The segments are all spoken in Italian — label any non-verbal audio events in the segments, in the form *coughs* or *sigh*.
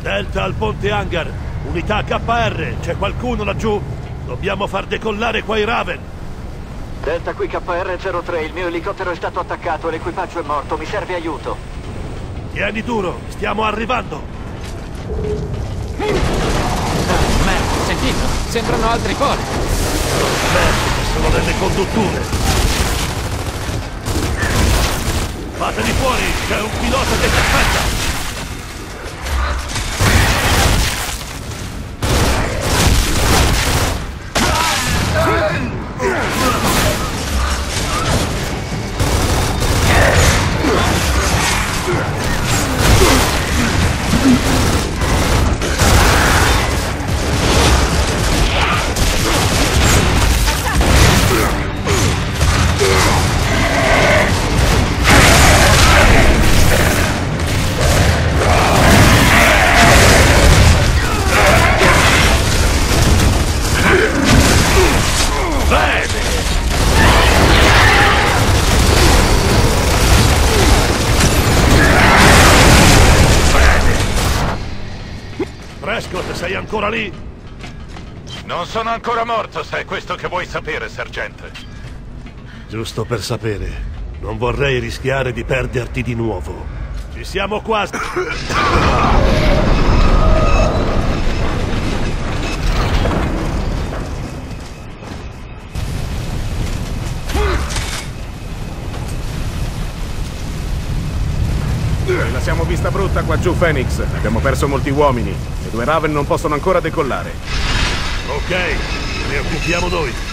Delta al ponte hangar. Unità KR, c'è qualcuno laggiù? Dobbiamo far decollare quei Raven. Delta qui KR-03, il mio elicottero è stato attaccato e l'equipaggio è morto, mi serve aiuto. Tieni duro, stiamo arrivando. Merda, sentito? Sembrano altri poli. Merda, sono delle condutture. Fateli fuori, c'è un pilota che ti aspetta. Ancora lì? Non sono ancora morto, se è questo che vuoi sapere, sergente. Giusto per sapere. Non vorrei rischiare di perderti di nuovo. Ci siamo quasi. *coughs* Ce la siamo vista brutta qua giù, Phoenix. Abbiamo perso molti uomini. Le due Raven non possono ancora decollare. Ok, ne occupiamo noi.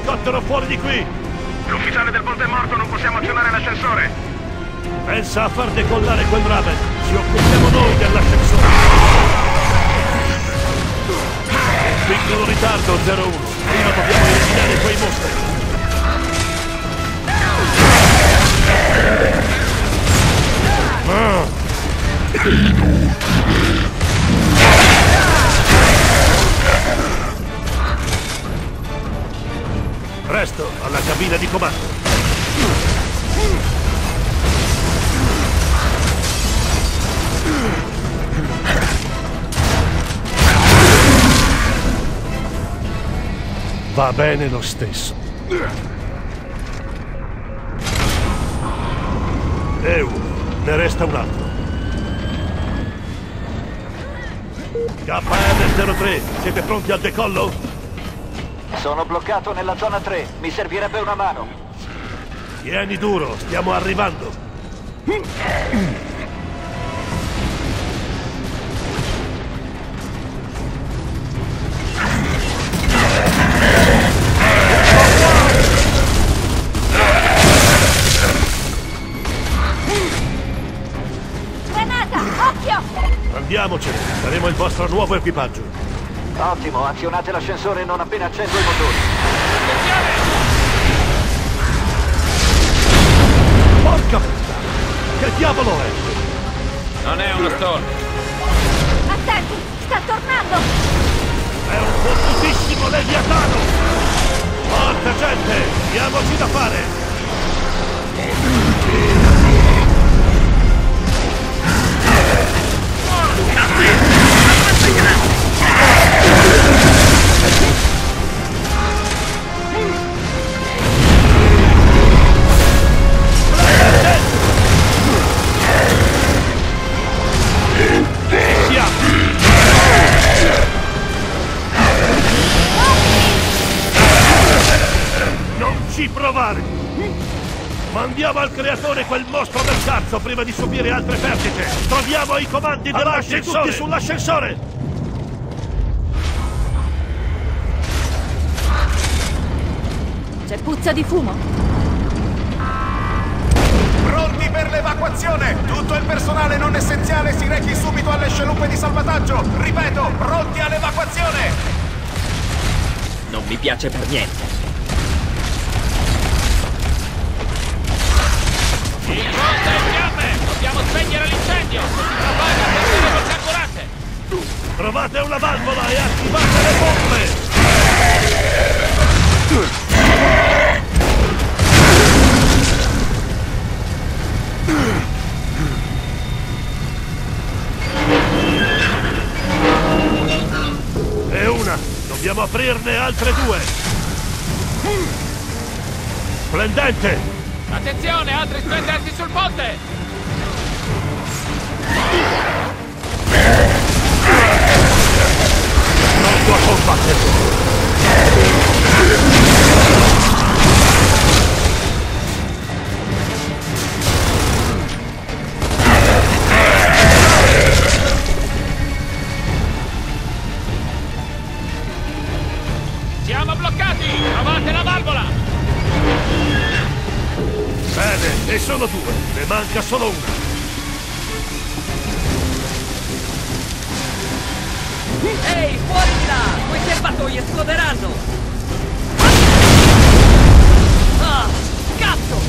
L'elicottero fuori di qui! L'ufficiale del ponte è morto, non possiamo azionare l'ascensore. Pensa a far decollare quel Raven! Ci occupiamo noi dell'ascensore! Piccolo ritardo, 01. Prima dobbiamo eliminare quei mostri. Ah. Presto, alla cabina di comando. Va bene lo stesso. E uno, ne resta un altro. KR-03, siete pronti al decollo? Sono bloccato nella zona 3, mi servirebbe una mano. Tieni duro, stiamo arrivando. Granata, occhio! Andiamocene, saremo il vostro nuovo equipaggio. Ottimo, azionate l'ascensore non appena accendo i motori. Porca puttana! Che diavolo è? Non è uno storm. Attenti, sta tornando! È un fottutissimo leviatano! Forza gente, diamoci da fare! Mandiamo al creatore quel mostro del cazzo prima di subire altre perdite! Troviamo i comandi dell'ascensore! tutti sull'ascensore! C'è puzza di fumo. Pronti per l'evacuazione! Tutto il personale non essenziale si rechi subito alle scialuppe di salvataggio! Ripeto, pronti all'evacuazione! Non mi piace per niente. Il ponte è in fiamme! Dobbiamo spegnere l'incendio! Si propaga, perdere le carburante! Trovate una valvola e attivate le bombe! E una! Dobbiamo aprirne altre due! Splendente! Attenzione, altri splendenti sul ponte! Pronto a combattere! Siamo bloccati! Trovate la valvola! Bene, e sono due, ne manca solo una. Ehi, fuori di là! Quei serbatoi esploderanno! Ah, cazzo!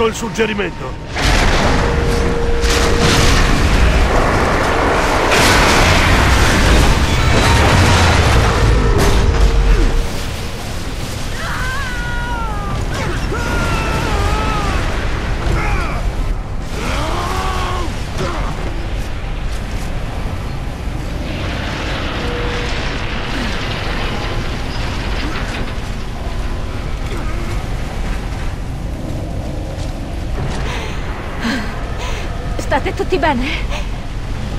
Colto il suggerimento. State tutti bene?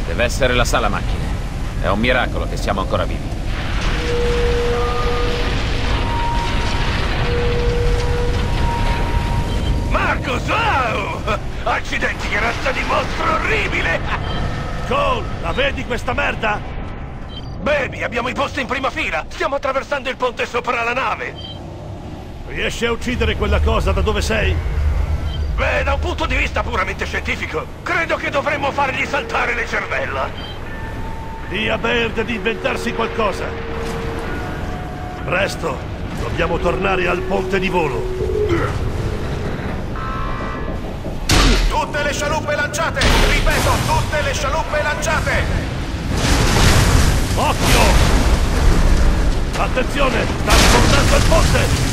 Deve essere la sala macchine. È un miracolo che siamo ancora vivi. Marcos, wow! Accidenti, che razza di mostro orribile! Cole, la vedi questa merda? Baby, abbiamo i posti in prima fila! Stiamo attraversando il ponte sopra la nave! Riesci a uccidere quella cosa da dove sei? Beh, da un punto di vista puramente scientifico, credo che dovremmo fargli saltare le cervella. Dì a Baird di inventarsi qualcosa. Presto, dobbiamo tornare al ponte di volo. Tutte le scialuppe lanciate! Ripeto, tutte le scialuppe lanciate! Occhio! Attenzione, sta sfondando il ponte!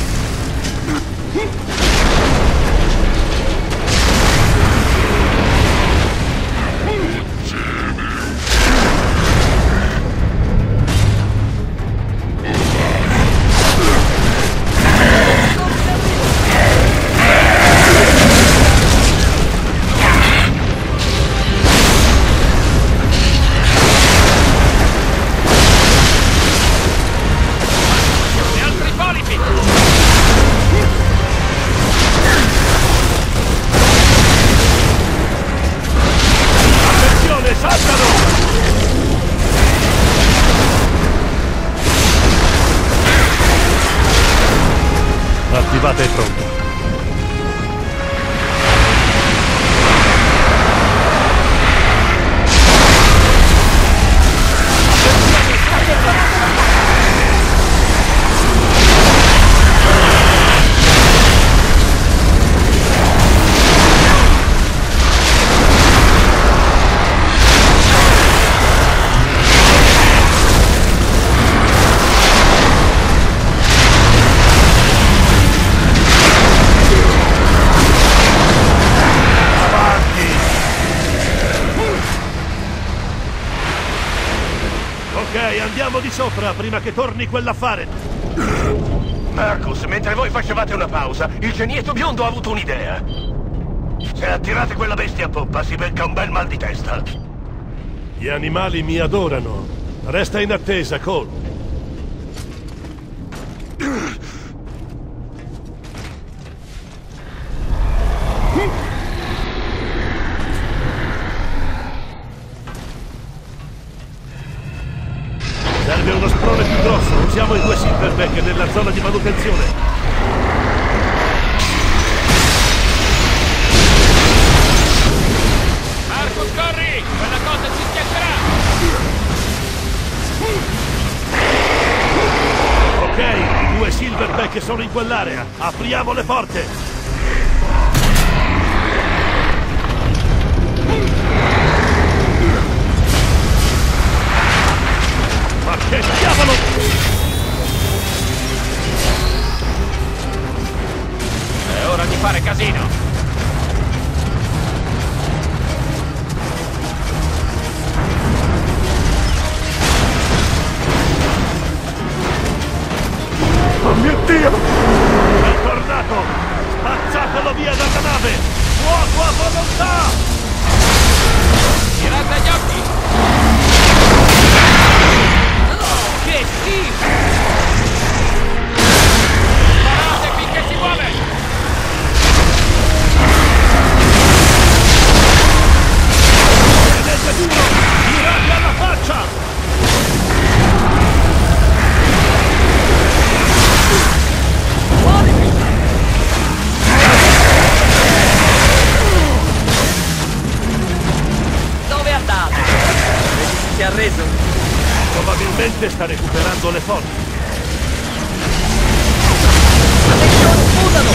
Andiamo di sopra prima che torni quell'affare. Marcus, mentre voi facevate una pausa, il genietto biondo ha avuto un'idea. Se attirate quella bestia a poppa, si becca un bel mal di testa. Gli animali mi adorano. Resta in attesa, Cole. Silverback nella zona di manutenzione. Marcus, corri! Quella cosa ci schiaccerà! Ok, i due silverback sono in quell'area. Apriamo le porte. Ma che diavolo! Di fare casino! Oh mio Dio! È tornato! Spazzatelo via dalla nave! Fuoco a volontà! Tirate gli occhi! Che schifo! Probabilmente sta recuperando le forze. Attenzione, sputano!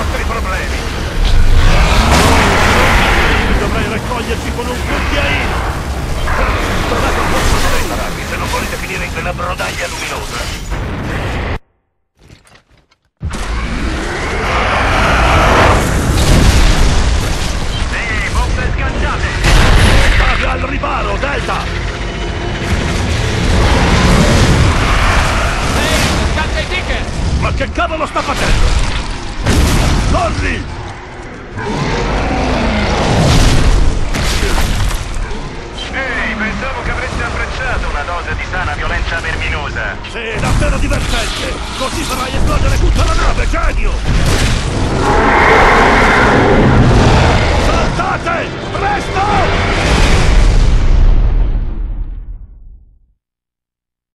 Nostri problemi! Dovrei raccoglierci con un cucchiaino! Trovate un posto dove ripararvi se non volete finire in quella brodaglia luminosa! Sì, bombe sganciate! State al riparo, Delta! Ehi, scaccia i ticket! Ma che cavolo sta facendo? Corri! Ehi, pensavo che avreste apprezzato una dose di sana violenza verminosa. Sì, davvero divertente! Così farai esplodere tutta la nave, genio! Saltate! Presto!